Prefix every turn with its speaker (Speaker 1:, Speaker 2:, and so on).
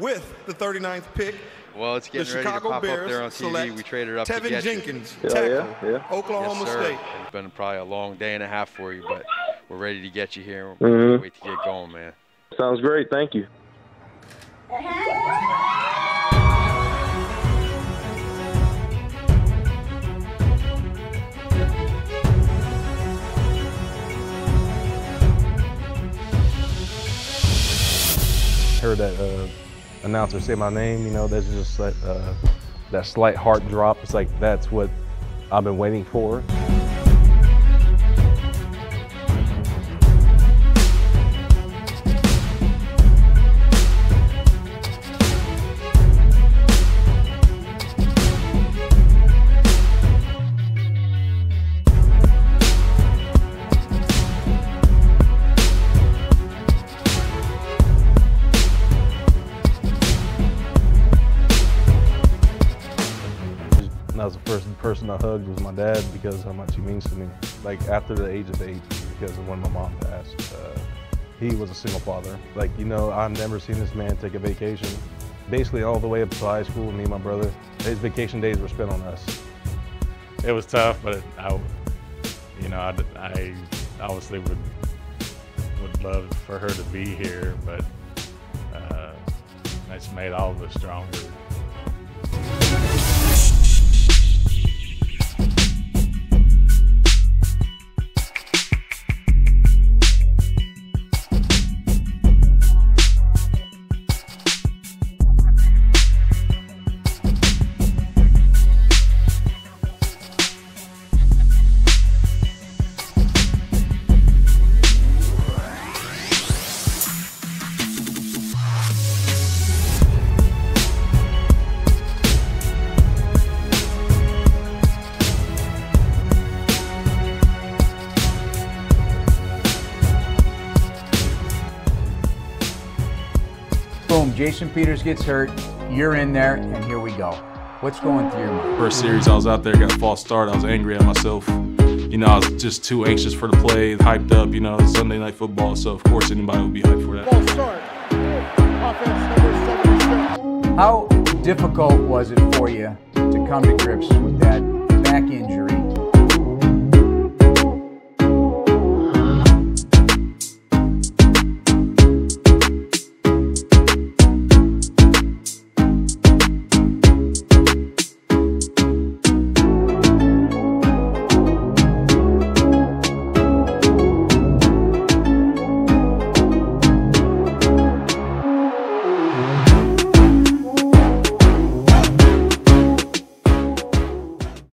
Speaker 1: with the 39th pick,
Speaker 2: Well, it's
Speaker 1: the
Speaker 2: getting ready to
Speaker 1: Chicago
Speaker 2: pop
Speaker 1: Bears
Speaker 2: up there on TV. We traded up to get you.
Speaker 1: Jenkins,
Speaker 3: Yeah,
Speaker 1: tackle,
Speaker 3: yeah, yeah.
Speaker 1: Oklahoma
Speaker 2: yes.
Speaker 1: State.
Speaker 2: It's been probably a long day and a half for you, but we're ready to get you here.
Speaker 3: Mhm.
Speaker 2: Wait to get going, man.
Speaker 3: Sounds great. Thank you.
Speaker 4: heard that uh, announcer say my name, you know, that's just uh, that slight heart drop. It's like that's what I've been waiting for. And that was the first person I hugged was my dad because how much he means to me. Like after the age of eight, because of when my mom passed, uh, he was a single father. Like you know, I've never seen this man take a vacation. Basically, all the way up to high school, me and my brother, his vacation days were spent on us.
Speaker 5: it was tough, but I, you know, I, I obviously would would love for her to be here, but uh, that's made all of us stronger.
Speaker 6: Boom, Jason Peters gets hurt. You're in there, and here we go. What's going through your mind?
Speaker 7: First series I was out there, got a false start. I was angry at myself. You know, I was just too anxious for the play, hyped up. You know, Sunday night football, so of course anybody would be hyped for that. False start.
Speaker 6: How difficult was it for you to come to grips with that back injury